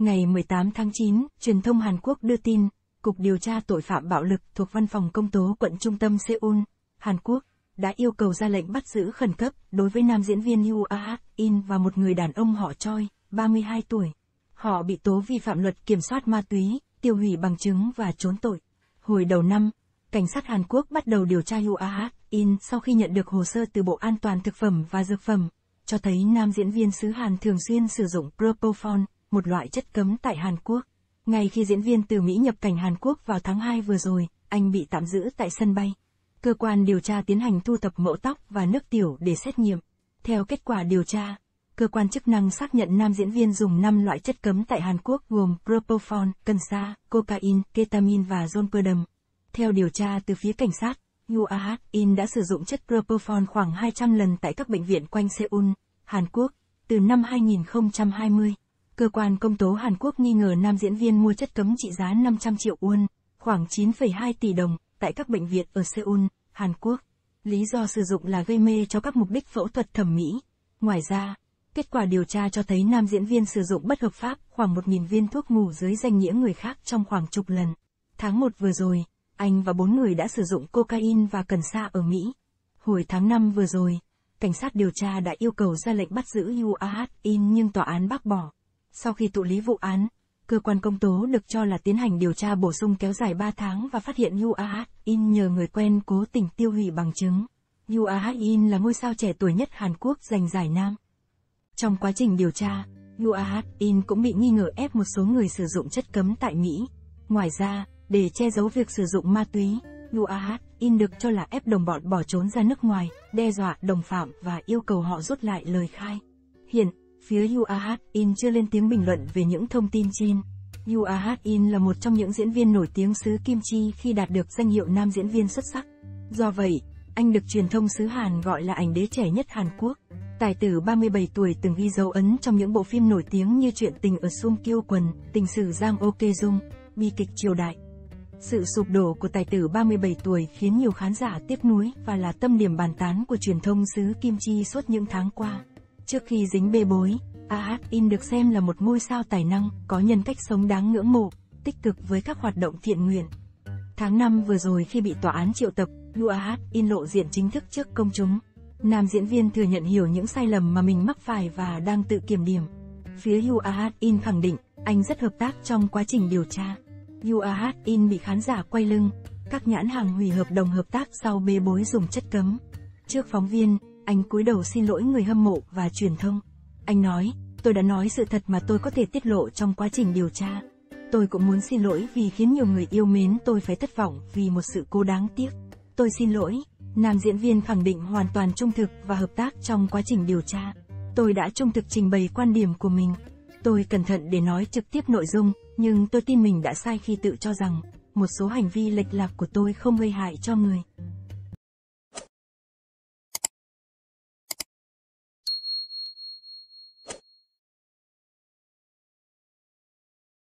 Ngày 18 tháng 9, truyền thông Hàn Quốc đưa tin, Cục Điều tra Tội phạm Bạo lực thuộc Văn phòng Công tố quận trung tâm Seoul, Hàn Quốc, đã yêu cầu ra lệnh bắt giữ khẩn cấp đối với nam diễn viên Yoo Ah In và một người đàn ông họ Choi, 32 tuổi. Họ bị tố vi phạm luật kiểm soát ma túy, tiêu hủy bằng chứng và trốn tội. Hồi đầu năm, cảnh sát Hàn Quốc bắt đầu điều tra Yoo Ah In sau khi nhận được hồ sơ từ Bộ An toàn Thực phẩm và Dược phẩm, cho thấy nam diễn viên xứ Hàn thường xuyên sử dụng Propofol, một loại chất cấm tại Hàn Quốc. Ngay khi diễn viên từ Mỹ nhập cảnh Hàn Quốc vào tháng 2 vừa rồi, anh bị tạm giữ tại sân bay. Cơ quan điều tra tiến hành thu thập mẫu tóc và nước tiểu để xét nghiệm. Theo kết quả điều tra, cơ quan chức năng xác nhận nam diễn viên dùng 5 loại chất cấm tại Hàn Quốc gồm propofol, cần sa, cocaine, ketamine và zolpidem. Theo điều tra từ phía cảnh sát, Yoo In đã sử dụng chất propofol khoảng 200 lần tại các bệnh viện quanh Seoul, Hàn Quốc, từ năm 2020. Cơ quan công tố Hàn Quốc nghi ngờ nam diễn viên mua chất cấm trị giá 500 triệu won, khoảng 9,2 tỷ đồng, tại các bệnh viện ở Seoul, Hàn Quốc. Lý do sử dụng là gây mê cho các mục đích phẫu thuật thẩm mỹ. Ngoài ra, kết quả điều tra cho thấy nam diễn viên sử dụng bất hợp pháp khoảng 1.000 viên thuốc ngủ dưới danh nghĩa người khác trong khoảng chục lần. Tháng 1 vừa rồi, anh và bốn người đã sử dụng cocaine và cần sa ở Mỹ. Hồi tháng 5 vừa rồi, cảnh sát điều tra đã yêu cầu ra lệnh bắt giữ Yu Ah In nhưng tòa án bác bỏ. Sau khi thụ lý vụ án, cơ quan công tố được cho là tiến hành điều tra bổ sung kéo dài 3 tháng và phát hiện Yu Ah In nhờ người quen cố tình tiêu hủy bằng chứng. Yu Ah In là ngôi sao trẻ tuổi nhất Hàn Quốc giành giải nam. Trong quá trình điều tra, Yu Ah In cũng bị nghi ngờ ép một số người sử dụng chất cấm tại Mỹ. Ngoài ra, để che giấu việc sử dụng ma túy, Yu Ah In được cho là ép đồng bọn bỏ trốn ra nước ngoài, đe dọa đồng phạm và yêu cầu họ rút lại lời khai. Hiện, Phía UAH In chưa lên tiếng bình luận về những thông tin trên. UAH In là một trong những diễn viên nổi tiếng xứ Kim Chi khi đạt được danh hiệu nam diễn viên xuất sắc. Do vậy, anh được truyền thông xứ Hàn gọi là ảnh đế trẻ nhất Hàn Quốc. Tài tử 37 tuổi từng ghi dấu ấn trong những bộ phim nổi tiếng như Chuyện tình ở Sum Kiêu Quần, Tình sử Giang Ok Dung, Bi kịch triều đại. Sự sụp đổ của tài tử 37 tuổi khiến nhiều khán giả tiếc nuối và là tâm điểm bàn tán của truyền thông xứ Kim Chi suốt những tháng qua. Trước khi dính bê bối, Ah In được xem là một ngôi sao tài năng, có nhân cách sống đáng ngưỡng mộ, tích cực với các hoạt động thiện nguyện. Tháng 5 vừa rồi khi bị tòa án triệu tập, Yu Ah In lộ diện chính thức trước công chúng. Nam diễn viên thừa nhận hiểu những sai lầm mà mình mắc phải và đang tự kiểm điểm. Phía Yu Ah In khẳng định, anh rất hợp tác trong quá trình điều tra. Yu Ah In bị khán giả quay lưng, các nhãn hàng hủy hợp đồng hợp tác sau bê bối dùng chất cấm. Trước phóng viên, anh cúi đầu xin lỗi người hâm mộ và truyền thông. Anh nói, tôi đã nói sự thật mà tôi có thể tiết lộ trong quá trình điều tra. Tôi cũng muốn xin lỗi vì khiến nhiều người yêu mến tôi phải thất vọng vì một sự cố đáng tiếc. Tôi xin lỗi. Nam diễn viên khẳng định hoàn toàn trung thực và hợp tác trong quá trình điều tra. Tôi đã trung thực trình bày quan điểm của mình. Tôi cẩn thận để nói trực tiếp nội dung, nhưng tôi tin mình đã sai khi tự cho rằng một số hành vi lệch lạc của tôi không gây hại cho người.